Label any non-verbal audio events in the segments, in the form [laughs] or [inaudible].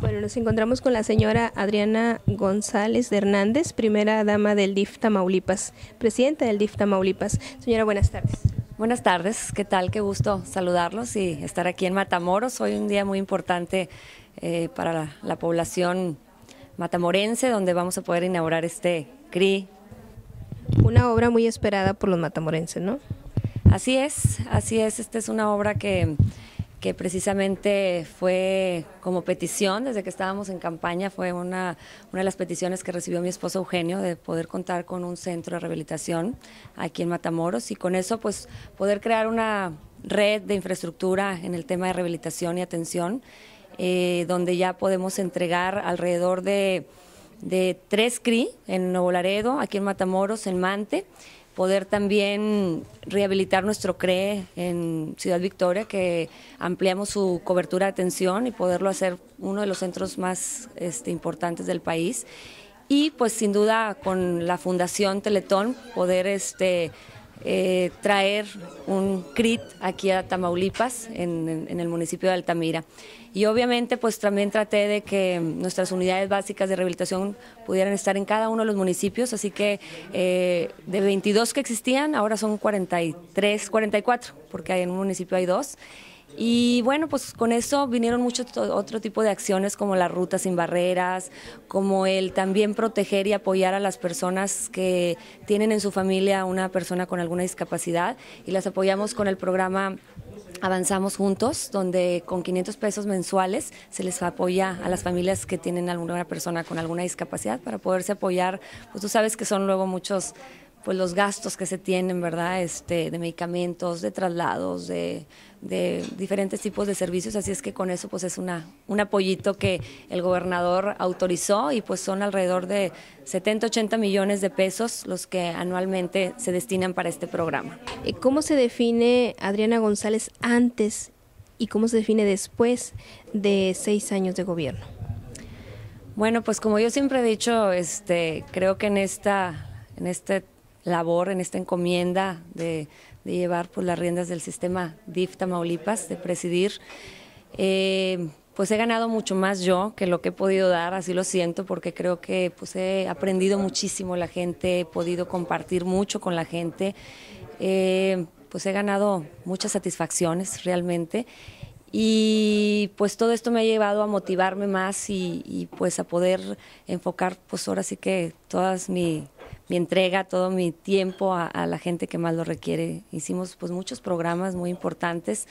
Bueno, nos encontramos con la señora Adriana González de Hernández, primera dama del DIF Tamaulipas, presidenta del DIF Tamaulipas. Señora, buenas tardes. Buenas tardes, ¿qué tal? Qué gusto saludarlos y estar aquí en Matamoros. Hoy un día muy importante eh, para la, la, población matamorense, donde vamos a poder inaugurar este CRI. Una obra muy esperada por los matamorenses, ¿no? Así es, así es. Esta es una obra que que precisamente fue como petición, desde que estábamos en campaña, fue una, una de las peticiones que recibió mi esposo Eugenio de poder contar con un centro de rehabilitación aquí en Matamoros y con eso pues poder crear una red de infraestructura en el tema de rehabilitación y atención, eh, donde ya podemos entregar alrededor de, de tres CRI en Nuevo Laredo, aquí en Matamoros, en Mante, poder también rehabilitar nuestro CRE en Ciudad Victoria, que ampliamos su cobertura de atención y poderlo hacer uno de los centros más este, importantes del país. Y pues sin duda con la Fundación Teletón poder este, eh, traer un CRIT aquí a Tamaulipas, en, el municipio de Altamira. Y obviamente pues también traté de que nuestras unidades básicas de rehabilitación pudieran estar en cada uno de los municipios, así que eh, de 22 que existían, ahora son 43, 44, porque en un municipio hay dos. Y bueno, pues con eso vinieron muchos otro tipo de acciones como las rutas sin barreras, como el también proteger y apoyar a las personas que tienen en su familia una persona con alguna discapacidad y las apoyamos con el programa Avanzamos Juntos, donde con 500 pesos mensuales se les apoya a las familias que tienen alguna persona con alguna discapacidad para poderse apoyar. Pues tú sabes que son luego muchos pues los gastos que se tienen, ¿verdad? Este, de medicamentos, de traslados, de, de, diferentes tipos de servicios, así es que con eso pues es una, un apoyito que el gobernador autorizó y pues son alrededor de 70, 80 millones de pesos los que anualmente se destinan para este programa. ¿Cómo se define Adriana González antes y cómo se define después de seis años de gobierno? Bueno, pues como yo siempre he dicho, este, creo que en esta, en este labor, en esta encomienda de, llevar pues, las riendas del sistema DIF Tamaulipas, de presidir. Eh, pues he ganado mucho más yo que lo que he podido dar, así lo siento, porque creo que pues he aprendido muchísimo la gente, he podido compartir mucho con la gente, eh, pues he ganado muchas satisfacciones realmente y pues todo esto me ha llevado a motivarme más y, y pues a poder enfocar pues ahora sí que todas mi mi entrega, todo mi tiempo a, la gente que más lo requiere. Hicimos pues muchos programas muy importantes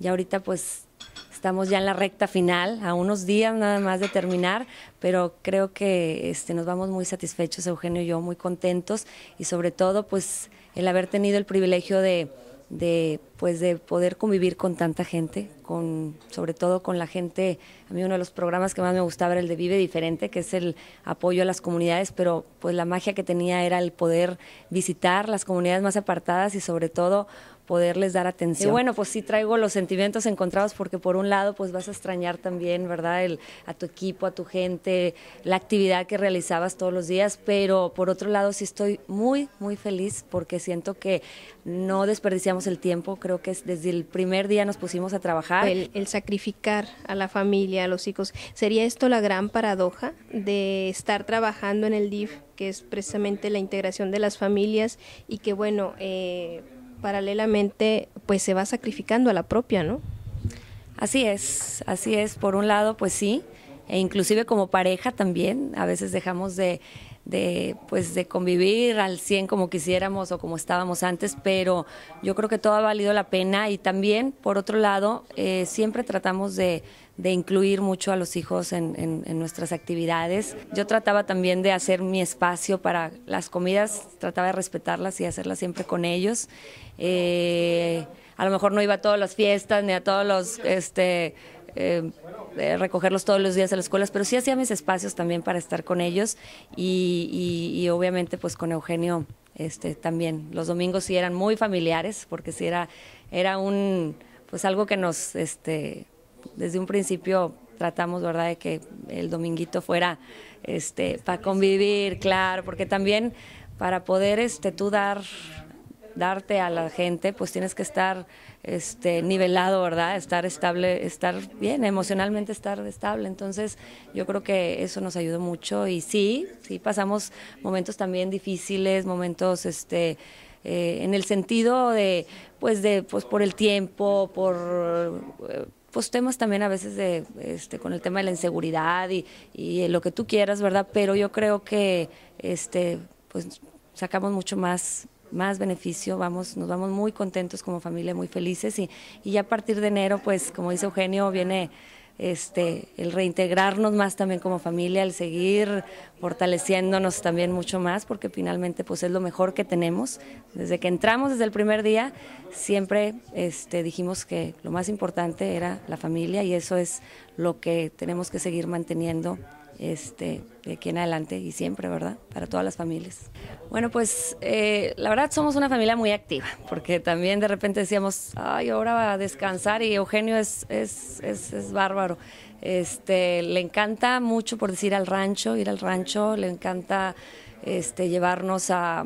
y ahorita pues estamos ya en la recta final, a unos días nada más de terminar, pero creo que este, nos vamos muy satisfechos, Eugenio y yo, muy contentos y sobre todo pues el haber tenido el privilegio de de pues de poder convivir con tanta gente, con sobre todo con la gente. A mí uno de los programas que más me gustaba era el de Vive Diferente, que es el apoyo a las comunidades, pero pues la magia que tenía era el poder visitar las comunidades más apartadas y sobre todo poderles dar atención. Y bueno, pues sí traigo los sentimientos encontrados porque por un lado pues vas a extrañar también, ¿verdad? El, a tu equipo, a tu gente, la actividad que realizabas todos los días, pero por otro lado sí estoy muy, muy feliz porque siento que no desperdiciamos el tiempo, creo que desde el primer día nos pusimos a trabajar. El, el sacrificar a la familia, a los hijos, ¿sería esto la gran paradoja de estar trabajando en el DIF, que es precisamente la integración de las familias y que bueno, eh, paralelamente pues se va sacrificando a la propia, ¿no? Así es, así es. Por un lado, pues sí, e inclusive como pareja también, a veces dejamos de, de, pues de convivir al 100 como quisiéramos o como estábamos antes, pero yo creo que todo ha valido la pena y también, por otro lado, eh, siempre tratamos de, de, incluir mucho a los hijos en, en, nuestras actividades. Yo trataba también de hacer mi espacio para las comidas, trataba de respetarlas y hacerlas siempre con ellos. Eh, a lo mejor no iba a todas las fiestas ni a todos los... Este, eh, recogerlos todos los días a las escuelas, pero sí hacía mis espacios también para estar con ellos y, obviamente pues con Eugenio este, también. Los domingos sí eran muy familiares porque sí era, era un, pues algo que nos, este, desde un principio tratamos, ¿verdad?, de que el dominguito fuera este, para convivir, claro, porque también para poder este, tú dar darte a la gente, pues tienes que estar este, nivelado, ¿verdad? Estar estable, estar bien, emocionalmente estar estable. Entonces, yo creo que eso nos ayudó mucho y sí, sí pasamos momentos también difíciles, momentos, este, eh, en el sentido de, pues, de, pues, por el tiempo, por eh, pues temas también a veces de este con el tema de la inseguridad y, y lo que tú quieras, ¿verdad? Pero yo creo que este pues sacamos mucho más más beneficio, vamos, nos vamos muy contentos como familia, muy felices y, y ya a partir de enero, pues como dice Eugenio, viene este, el reintegrarnos más también como familia, el seguir fortaleciéndonos también mucho más, porque finalmente pues es lo mejor que tenemos. Desde que entramos, desde el primer día, siempre este, dijimos que lo más importante era la familia y eso es lo que tenemos que seguir manteniendo este, de aquí en adelante y siempre, ¿verdad? Para todas las familias. Bueno, pues eh, la verdad somos una familia muy activa, porque también de repente decíamos, ay, ahora va a descansar y Eugenio es, es, es, es bárbaro. Este, le encanta mucho, por decir, al rancho, ir al rancho, le encanta este, llevarnos a,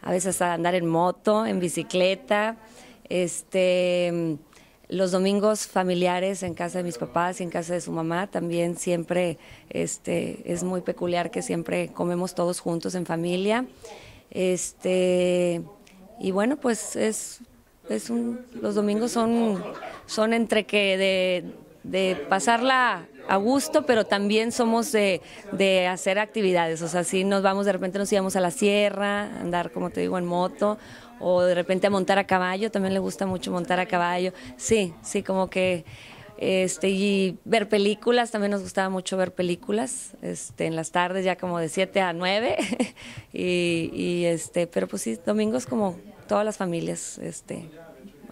a veces a andar en moto, en bicicleta, este los domingos familiares en casa de mis papás y en casa de su mamá también siempre este, es muy peculiar que siempre comemos todos juntos en familia. Este, y bueno, pues es, es un, los domingos son, son entre que de, de pasarla a gusto, pero también somos de, de, hacer actividades. O sea, si nos vamos, de repente nos íbamos a la sierra, andar, como te digo, en moto, o de repente a montar a caballo, también le gusta mucho montar a caballo. Sí, sí, como que este y ver películas, también nos gustaba mucho ver películas, este en las tardes ya como de 7 a 9 [laughs] y, y este, pero pues sí, domingos como todas las familias, este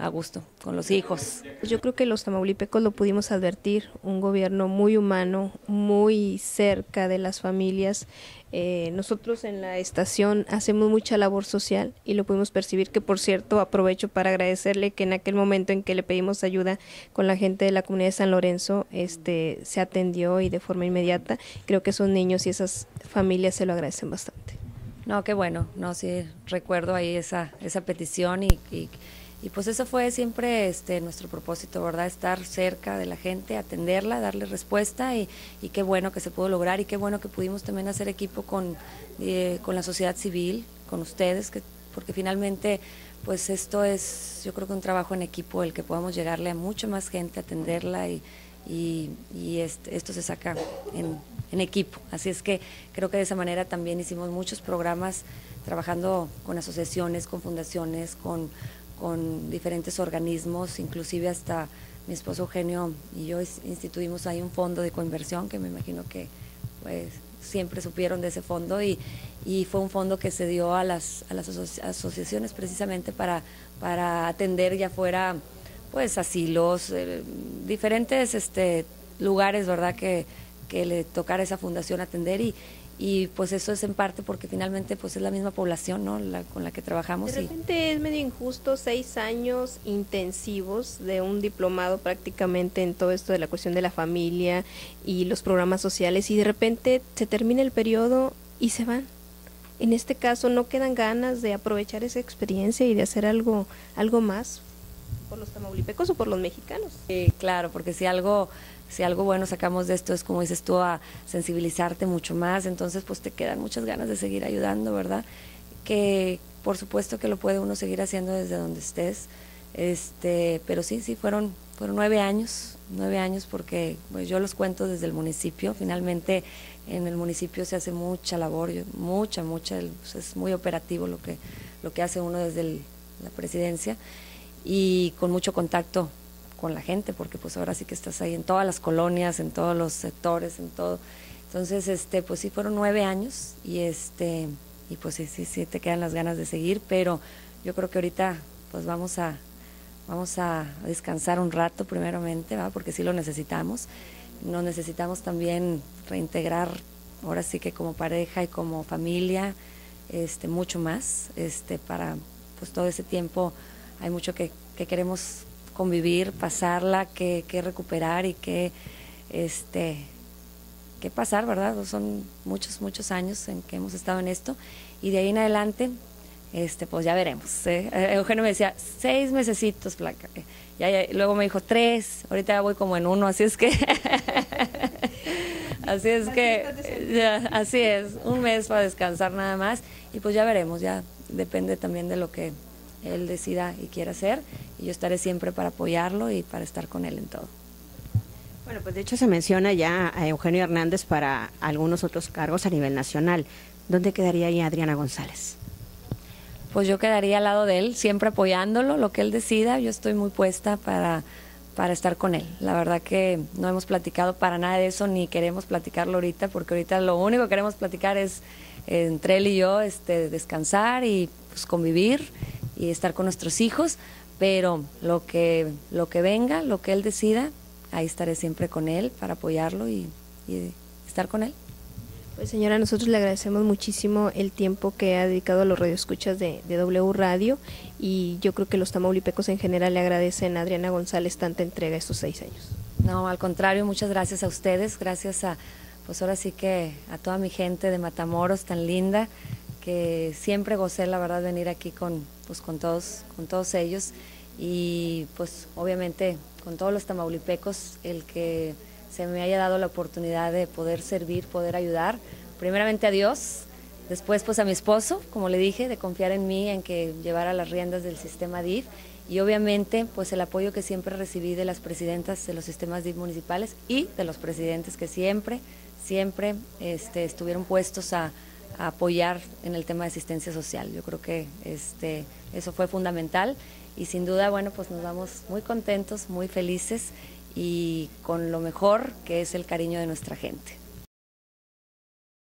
a gusto con los hijos. Yo creo que los tamaulipecos lo pudimos advertir, un gobierno muy humano, muy cerca de las familias. Eh, nosotros en la estación hacemos mucha labor social y lo pudimos percibir, que por cierto aprovecho para agradecerle que en aquel momento en que le pedimos ayuda con la gente de la comunidad de San Lorenzo, este, se atendió y de forma inmediata. Creo que esos niños y esas familias se lo agradecen bastante. No, qué bueno, no, sí, recuerdo ahí esa, esa petición y, y y pues eso fue siempre este, nuestro propósito, ¿verdad? Estar cerca de la gente, atenderla, darle respuesta y, qué bueno que se pudo lograr y qué bueno que pudimos también hacer equipo con, eh, con la sociedad civil, con ustedes, que, porque finalmente pues esto es yo creo que un trabajo en equipo, el que podamos llegarle a mucha más gente, atenderla y, y, este, esto se saca en equipo. Así es que creo que de esa manera también hicimos muchos programas trabajando con asociaciones, con fundaciones, con con diferentes organismos, inclusive hasta mi esposo Eugenio y yo instituimos ahí un fondo de coinversión que me imagino que pues siempre supieron de ese fondo y, y fue un fondo que se dio a las, a las asociaciones precisamente para, para atender ya fuera pues asilos, eh, diferentes este, lugares, ¿verdad? Que, que le tocara esa fundación atender y, y pues eso es en parte porque finalmente pues es la misma población ¿no? la, con la que trabajamos. De repente es medio injusto seis años intensivos de un diplomado prácticamente en todo esto de la cuestión de la familia y los programas sociales y de repente se termina el periodo y se van. En este caso no quedan ganas de aprovechar esa experiencia y de hacer algo, algo más por los tamaulipecos o por los mexicanos. Sí, claro, porque si algo si algo bueno sacamos de esto es, como dices tú, a sensibilizarte mucho más, entonces pues te quedan muchas ganas de seguir ayudando, ¿verdad? Que por supuesto que lo puede uno seguir haciendo desde donde estés, este, pero sí, sí, fueron, fueron nueve años, nueve años porque pues, yo los cuento desde el municipio, finalmente en el municipio se hace mucha labor, mucha, mucha, pues, es muy operativo lo que, lo que hace uno desde la presidencia y con mucho contacto con la gente, porque pues ahora sí que estás ahí en todas las colonias, en todos los sectores, en todo. Entonces, este, pues sí fueron nueve años y este, y pues sí, sí, sí te quedan las ganas de seguir, pero yo creo que ahorita pues vamos a, vamos a descansar un rato primeramente, ¿va? porque sí lo necesitamos. Nos necesitamos también reintegrar, ahora sí que como pareja y como familia, este, mucho más, este, para pues todo ese tiempo hay mucho que, que queremos convivir, pasarla, que, que recuperar y que este que pasar, ¿verdad? Son muchos, muchos años en que hemos estado en esto y de ahí en adelante este, pues ya veremos. ¿eh? [laughs] Eugenio me decía, seis mesecitos, flaca. Ya, luego me dijo tres, ahorita ya voy como en uno, así es que... [laughs] así es que, así es, un mes para descansar nada más y pues ya veremos, ya depende también de lo que él decida y quiera hacer y yo estaré siempre para apoyarlo y para estar con él en todo. Bueno, pues de hecho se menciona ya a Eugenio Hernández para algunos otros cargos a nivel nacional. ¿Dónde quedaría ahí Adriana González? Pues yo quedaría al lado de él, siempre apoyándolo, lo que él decida. Yo estoy muy puesta para, para estar con él. La verdad que no hemos platicado para nada de eso, ni queremos platicarlo ahorita, porque ahorita lo único que queremos platicar es entre él y yo este, descansar y pues, convivir y estar con nuestros hijos, pero lo que, lo que venga, lo que él decida, ahí estaré siempre con él para apoyarlo y, estar con él. Pues señora, nosotros le agradecemos muchísimo el tiempo que ha dedicado a los radioescuchas de, de W Radio y yo creo que los tamaulipecos en general le agradecen a Adriana González tanta entrega estos seis años. No, al contrario, muchas gracias a ustedes, gracias a, pues ahora sí que a toda mi gente de Matamoros tan linda, que siempre gocé la verdad venir aquí con, pues, con, todos, con todos ellos. Y pues obviamente con todos los tamaulipecos el que se me haya dado la oportunidad de poder servir, poder ayudar, primeramente a Dios, después pues a mi esposo, como le dije, de confiar en mí, en que llevara las riendas del sistema DIF y obviamente pues el apoyo que siempre recibí de las presidentas de los sistemas DIF municipales y de los presidentes que siempre, siempre este, estuvieron puestos a apoyar en el tema de asistencia social. Yo creo que este, eso fue fundamental y sin duda, bueno, pues nos vamos muy contentos, muy felices y con lo mejor que es el cariño de nuestra gente.